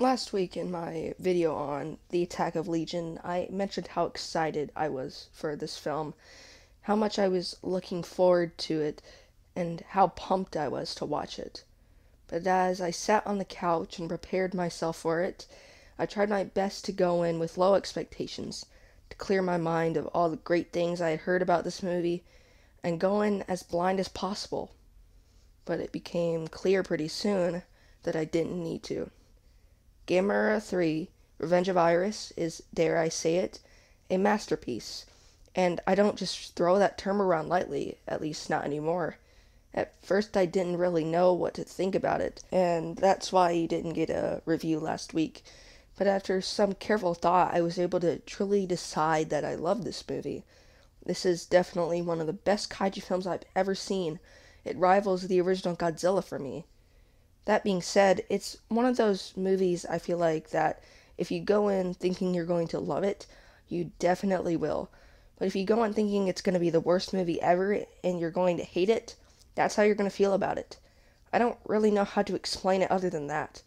Last week in my video on The Attack of Legion, I mentioned how excited I was for this film, how much I was looking forward to it, and how pumped I was to watch it. But as I sat on the couch and prepared myself for it, I tried my best to go in with low expectations, to clear my mind of all the great things I had heard about this movie, and go in as blind as possible. But it became clear pretty soon that I didn't need to. Gamera 3 Revenge of Iris is, dare I say it, a masterpiece. And I don't just throw that term around lightly, at least not anymore. At first, I didn't really know what to think about it, and that's why you didn't get a review last week. But after some careful thought, I was able to truly decide that I love this movie. This is definitely one of the best kaiju films I've ever seen. It rivals the original Godzilla for me. That being said, it's one of those movies I feel like that if you go in thinking you're going to love it, you definitely will. But if you go in thinking it's going to be the worst movie ever and you're going to hate it, that's how you're going to feel about it. I don't really know how to explain it other than that.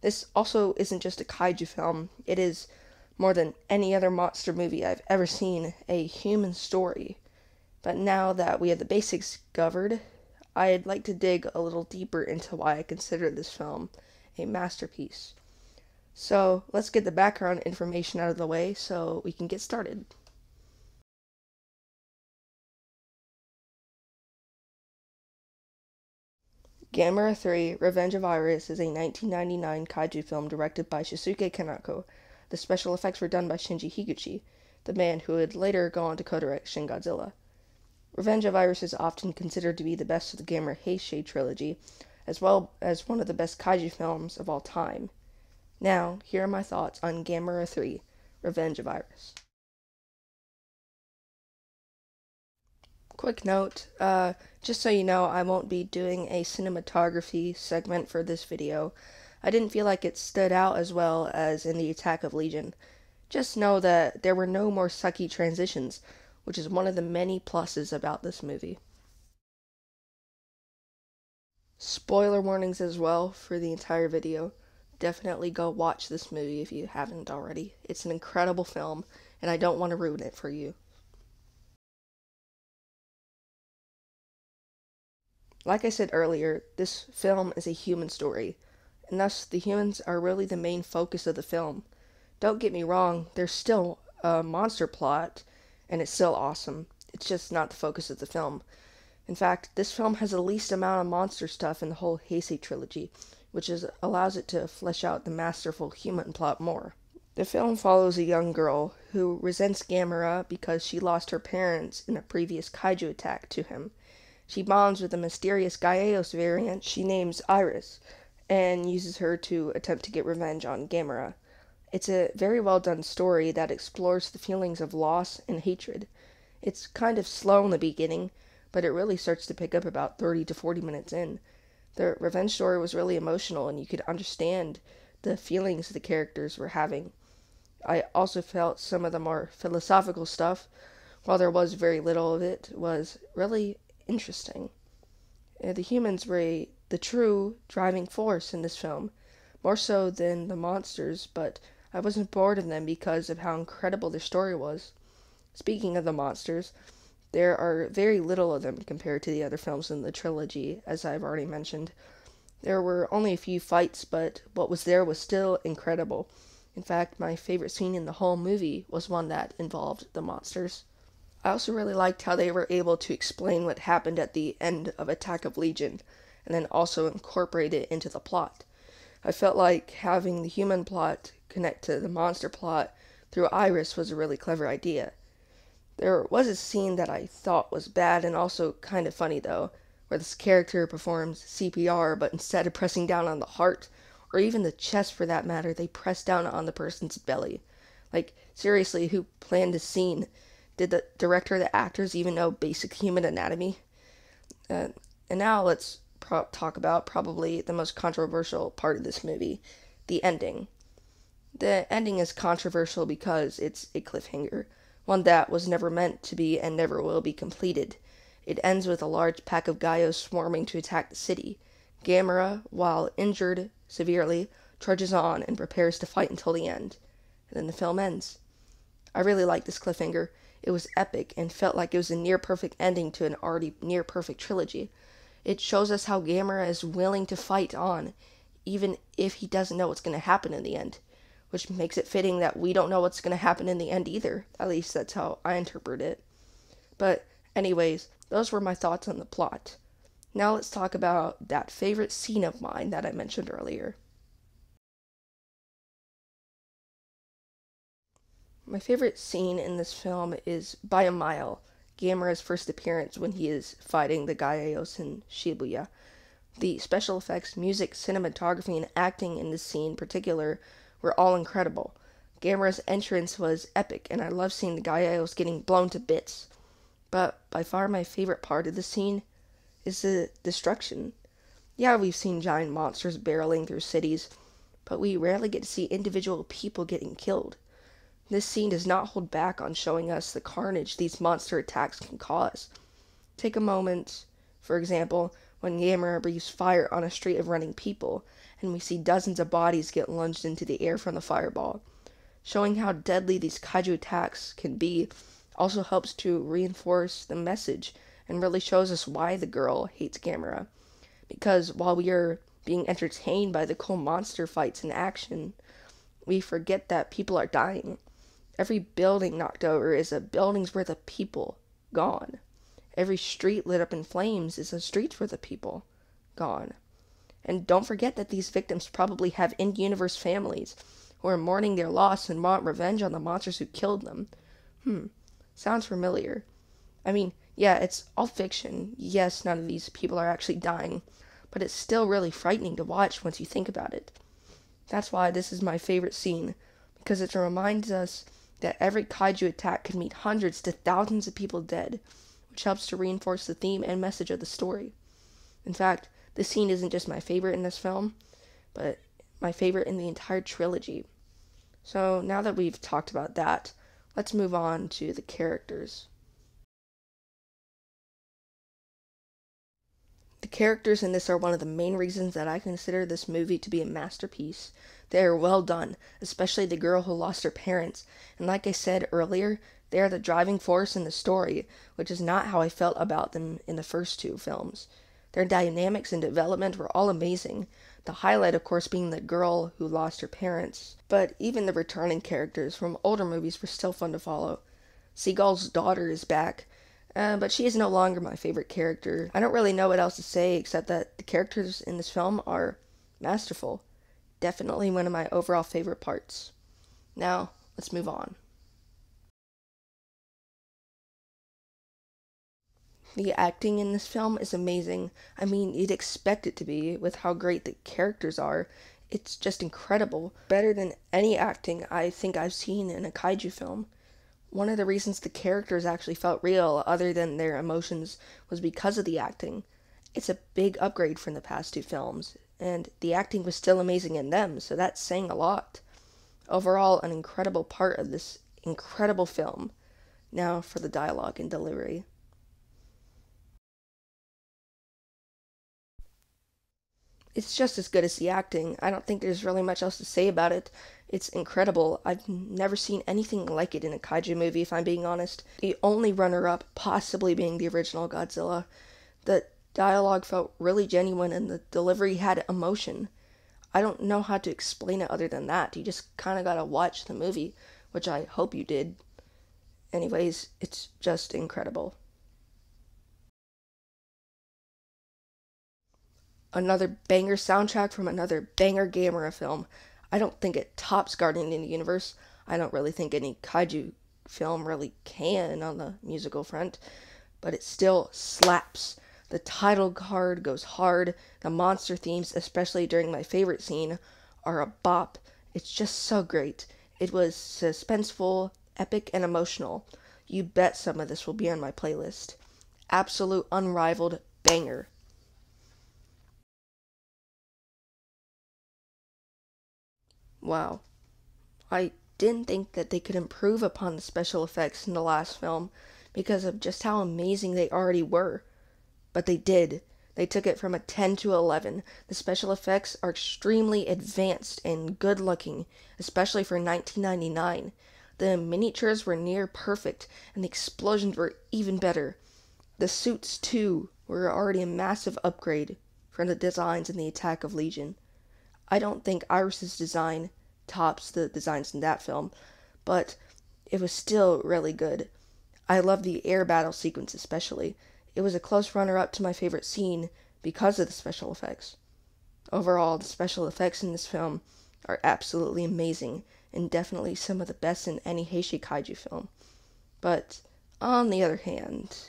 This also isn't just a kaiju film, it is, more than any other monster movie I've ever seen, a human story. But now that we have the basics covered, I'd like to dig a little deeper into why I consider this film a masterpiece. So let's get the background information out of the way so we can get started. Gamera 3 Revenge of Iris is a 1999 kaiju film directed by Shusuke Kaneko. The special effects were done by Shinji Higuchi, the man who would later go on to co direct Shin Godzilla. Revenge of Iris is often considered to be the best of the Gamera Heisei trilogy, as well as one of the best kaiju films of all time. Now, here are my thoughts on Gamera 3 Revenge of Iris. Quick note, uh, just so you know, I won't be doing a cinematography segment for this video. I didn't feel like it stood out as well as in the Attack of Legion. Just know that there were no more sucky transitions, which is one of the many pluses about this movie. Spoiler warnings as well for the entire video. Definitely go watch this movie if you haven't already. It's an incredible film, and I don't want to ruin it for you. Like I said earlier, this film is a human story, and thus the humans are really the main focus of the film. Don't get me wrong, there's still a monster plot and it's still awesome. It's just not the focus of the film. In fact, this film has the least amount of monster stuff in the whole Heisei trilogy, which is, allows it to flesh out the masterful human plot more. The film follows a young girl who resents Gamera because she lost her parents in a previous kaiju attack to him. She bonds with a mysterious Gyaos variant she names Iris, and uses her to attempt to get revenge on Gamera. It's a very well done story that explores the feelings of loss and hatred. It's kind of slow in the beginning, but it really starts to pick up about 30 to 40 minutes in. The revenge story was really emotional, and you could understand the feelings the characters were having. I also felt some of the more philosophical stuff, while there was very little of it, was really interesting. Uh, the humans were the true driving force in this film, more so than the monsters, but I wasn't bored of them because of how incredible their story was. Speaking of the monsters, there are very little of them compared to the other films in the trilogy, as I've already mentioned. There were only a few fights, but what was there was still incredible. In fact, my favorite scene in the whole movie was one that involved the monsters. I also really liked how they were able to explain what happened at the end of Attack of Legion, and then also incorporate it into the plot. I felt like having the human plot connect to the monster plot through Iris was a really clever idea. There was a scene that I thought was bad and also kind of funny though, where this character performs CPR, but instead of pressing down on the heart, or even the chest for that matter, they press down on the person's belly. Like, seriously, who planned this scene? Did the director or the actors even know basic human anatomy? Uh, and now let's pro- talk about probably the most controversial part of this movie the ending. The ending is controversial because it's a cliffhanger, one that was never meant to be and never will be completed. It ends with a large pack of Gyaos swarming to attack the city. Gamera, while injured severely, trudges on and prepares to fight until the end. And then the film ends. I really like this cliffhanger. It was epic and felt like it was a near perfect ending to an already near perfect trilogy. It shows us how Gamera is willing to fight on, even if he doesn't know what's going to happen in the end, which makes it fitting that we don't know what's going to happen in the end either. At least that's how I interpret it. But, anyways, those were my thoughts on the plot. Now let's talk about that favorite scene of mine that I mentioned earlier. My favorite scene in this film is by a mile Gamera's first appearance when he is fighting the Gyaos in Shibuya. The special effects, music, cinematography, and acting in this scene in particular were all incredible. Gamera's entrance was epic, and I love seeing the Gyaos getting blown to bits. But by far my favorite part of the scene is the destruction. Yeah, we've seen giant monsters barreling through cities, but we rarely get to see individual people getting killed. This scene does not hold back on showing us the carnage these monster attacks can cause. Take a moment, for example, when Gamera breathes fire on a street of running people, and we see dozens of bodies get lunged into the air from the fireball. Showing how deadly these kaiju attacks can be also helps to reinforce the message and really shows us why the girl hates Gamera. Because while we are being entertained by the cool monster fights and action, we forget that people are dying. Every building knocked over is a building's worth of people gone. Every street lit up in flames is a street worth the people gone. And don't forget that these victims probably have in universe families who are mourning their loss and want revenge on the monsters who killed them. Hmm, sounds familiar. I mean, yeah, it's all fiction. Yes, none of these people are actually dying, but it's still really frightening to watch once you think about it. That's why this is my favorite scene, because it reminds us that every kaiju attack could mean hundreds to thousands of people dead, which helps to reinforce the theme and message of the story. In fact, this scene isn't just my favorite in this film, but my favorite in the entire trilogy. So now that we've talked about that, let's move on to the characters. The characters in this are one of the main reasons that I consider this movie to be a masterpiece. They are well done, especially the girl who lost her parents, and like I said earlier, they are the driving force in the story, which is not how I felt about them in the first two films. Their dynamics and development were all amazing, the highlight, of course, being the girl who lost her parents. But even the returning characters from older movies were still fun to follow. Seagull's daughter is back, uh, but she is no longer my favorite character. I don't really know what else to say except that the characters in this film are masterful definitely one of my overall favorite parts. Now, let's move on. The acting in this film is amazing. I mean, you'd expect it to be with how great the characters are. It's just incredible. Better than any acting I think I've seen in a kaiju film. One of the reasons the characters actually felt real, other than their emotions, was because of the acting. It's a big upgrade from the past two films and the acting was still amazing in them, so that's saying a lot. Overall, an incredible part of this incredible film. Now for the dialogue and delivery. It's just as good as the acting. I don't think there's really much else to say about it. It's incredible. I've never seen anything like it in a kaiju movie, if I'm being honest. The only runner up possibly being the original Godzilla. The dialogue felt really genuine and the delivery had emotion. I don't know how to explain it other than that. You just kind of got to watch the movie, which I hope you did. Anyways, it's just incredible. Another banger soundtrack from another banger Gamera film. I don't think it tops Guardian in the Universe. I don't really think any kaiju film really can on the musical front, but it still slaps. The title card goes hard. The monster themes, especially during my favorite scene, are a bop. It's just so great. It was suspenseful, epic, and emotional. You bet some of this will be on my playlist. Absolute unrivaled banger. Wow. I didn't think that they could improve upon the special effects in the last film because of just how amazing they already were. But they did. They took it from a 10 to 11. The special effects are extremely advanced and good looking, especially for 1999. The miniatures were near perfect, and the explosions were even better. The suits, too, were already a massive upgrade from the designs in the Attack of Legion. I don't think Iris's design tops the designs in that film, but it was still really good. I love the air battle sequence especially. It was a close runner up to my favorite scene because of the special effects. Overall, the special effects in this film are absolutely amazing and definitely some of the best in any Heisei Kaiju film. But on the other hand,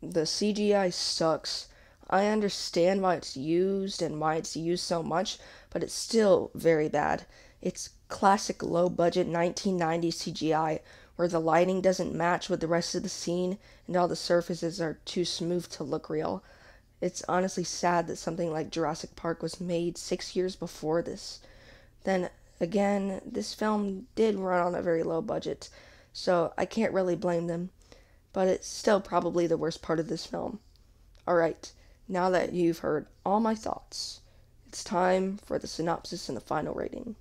the CGI sucks. I understand why it's used and why it's used so much, but it's still very bad. It's classic low budget 1990s CGI where the lighting doesn't match with the rest of the scene and all the surfaces are too smooth to look real. It's honestly sad that something like Jurassic Park was made six years before this. Then again, this film did run on a very low budget, so I can't really blame them, but it's still probably the worst part of this film. Alright, now that you've heard all my thoughts, it's time for the synopsis and the final rating.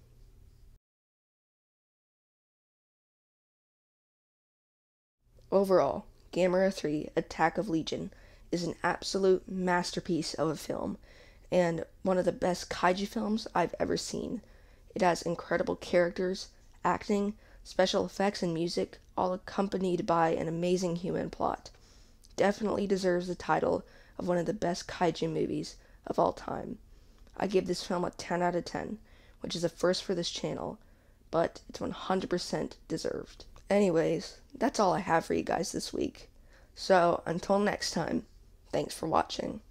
Overall, Gamera 3 Attack of Legion is an absolute masterpiece of a film and one of the best kaiju films I've ever seen. It has incredible characters, acting, special effects, and music, all accompanied by an amazing human plot. Definitely deserves the title of one of the best kaiju movies of all time. I give this film a 10 out of 10, which is a first for this channel, but it's 100% deserved. Anyways, that's all I have for you guys this week. So, until next time, thanks for watching.